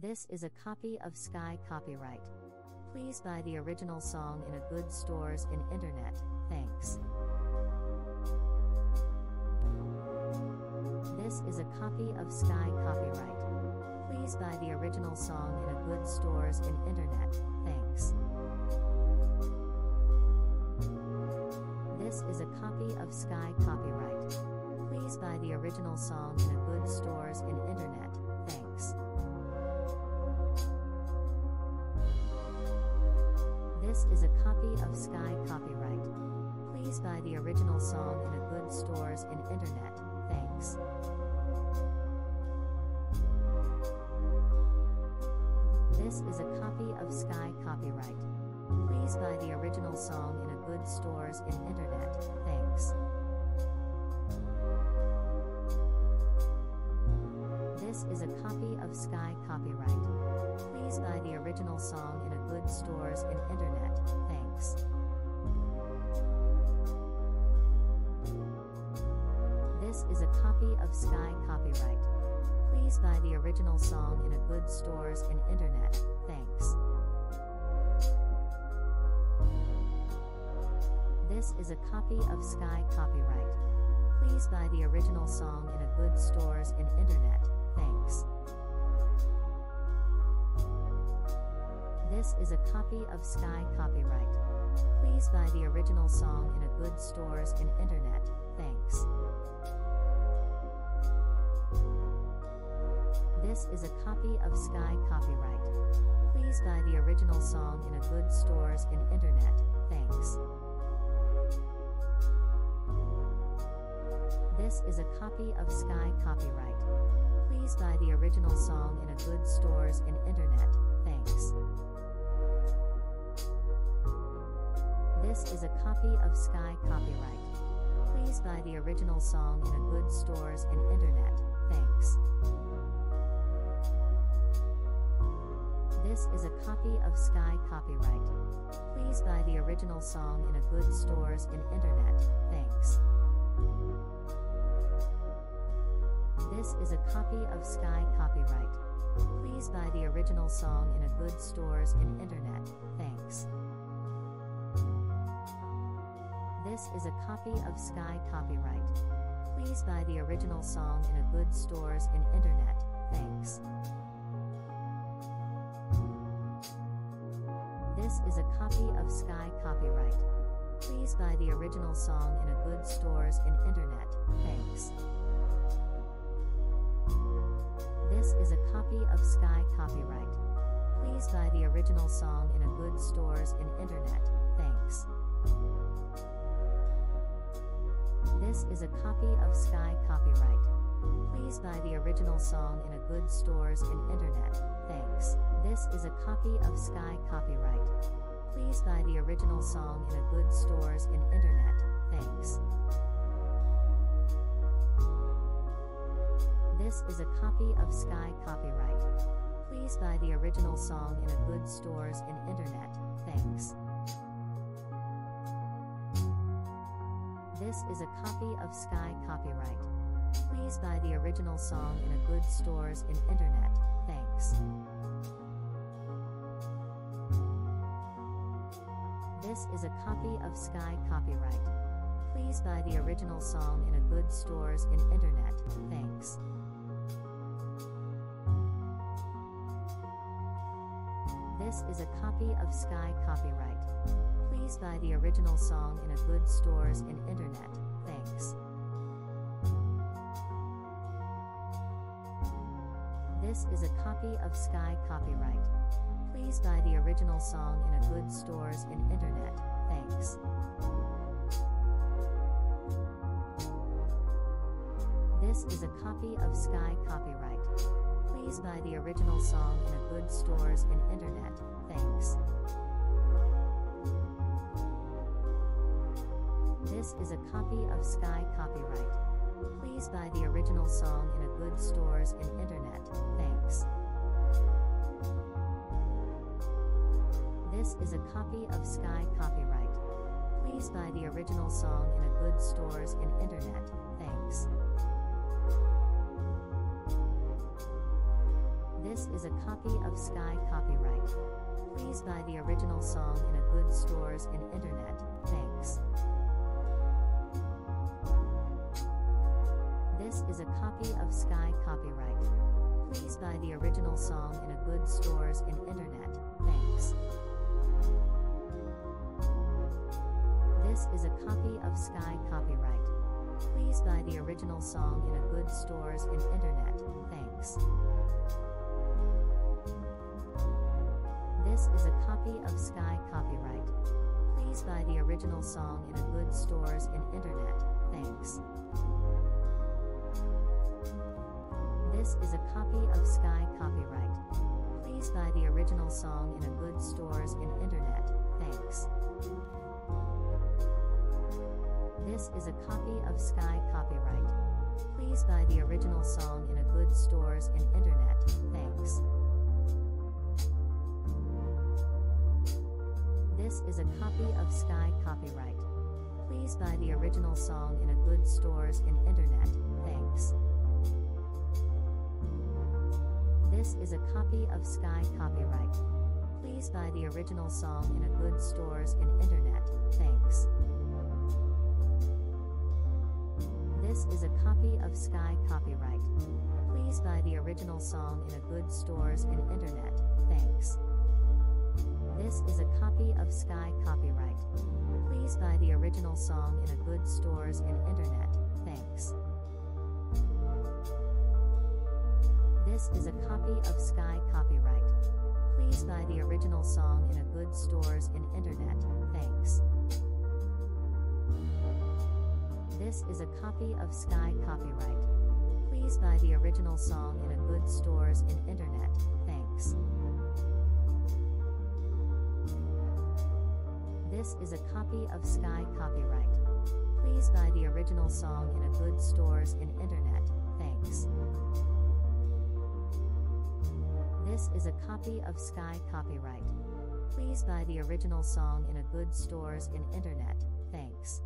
This is a copy of Sky copyright. Please buy the original song in a good stores in internet. Thanks. This is a copy of Sky copyright. Please buy the original song in a good stores in internet. Thanks. This is a copy of Sky copyright. Please buy the original song in a good stores in internet. This is a copy of Sky copyright. Please buy the original song in a good stores in internet. Thanks. This is a copy of Sky copyright. Please buy the original song in a good stores in internet. Thanks. This is a copy of Sky copyright. Please buy the original song in a good stores in internet. Thanks. This is a copy of Sky copyright. Please buy the original song in a good stores in internet. Thanks. This is a copy of Sky copyright. Please buy the original song in a good stores in internet. Thanks. This is a copy of Sky copyright. Please buy the original song in a good stores in internet. Thanks. This is a copy of Sky copyright. Please buy the original song in a good stores in internet. Thanks. This is a copy of Sky copyright. Please buy the original song in a good stores in internet. Thanks. This is a copy of Sky copyright. Please buy the original song in a good stores in internet. Thanks. This is a copy of Sky copyright. Please buy the original song in a good stores in internet. Thanks. This is a copy of Sky copyright. Please buy the original song in a good stores in internet. Thanks. This is a copy of Sky copyright. Please buy the original song in a good stores in internet. Thanks. This is a copy of Sky copyright. Please buy the original song in a good stores in internet. Thanks. This is a copy of Sky copyright. Please buy the original song in a good stores in internet. Thanks. This is a copy of Sky copyright. Please buy the original song in a good stores in internet. Thanks. This is a copy of Sky copyright. Please buy the original song in a good stores in internet. Thanks. This is a copy of Sky copyright. Please buy the original song in a good stores in internet. Thanks. This is a copy of Sky copyright. Please buy the original song in a good stores in internet. This is a copy of Sky copyright. Please buy the original song in a good stores in internet. Thanks. This is a copy of Sky copyright. Please buy the original song in a good stores in internet. Thanks. This is a copy of Sky copyright. Please buy the original song in a good stores in internet. Thanks. This is a copy of Sky copyright. Please buy the original song in a good stores in internet. Thanks. This is a copy of Sky copyright. Please buy the original song in a good stores in internet. Thanks. This is a copy of Sky copyright. Please buy the original song in a good stores in internet. Thanks. This is a copy of Sky copyright. Please buy the original song in a good stores and internet. Thanks. This is a copy of Sky copyright. Please buy the original song in a good stores and internet. Thanks. This is a copy of Sky copyright. Please buy the original song in a good stores and internet. Thanks. This is a copy of Sky copyright. Please buy the original song in a good stores and internet. Thanks. This is a copy of Sky copyright. Please buy the original song in a good stores and internet. Thanks. This is a copy of Sky copyright. Please buy the original song in a good stores and internet. Thanks. This is a copy of Sky copyright. Please buy the original song in a good stores and internet. Thanks. This is a copy of Sky copyright. Please buy the original song in a good stores and internet. Thanks. This is a copy of Sky copyright. Please buy the original song in a good stores and internet. Thanks. This is a copy of Sky copyright. Please buy the original song in a good stores and internet. Thanks. This is a copy of Sky copyright. Please buy the original song in a good stores and internet. Thanks. This is a copy of Sky copyright. Please buy the original song in a good stores and internet. Thanks. This is a copy of Sky copyright. Please buy the original song in a good stores and internet. Thanks. This is a copy of Sky copyright. Please buy the original song in a good stores and internet. Thanks.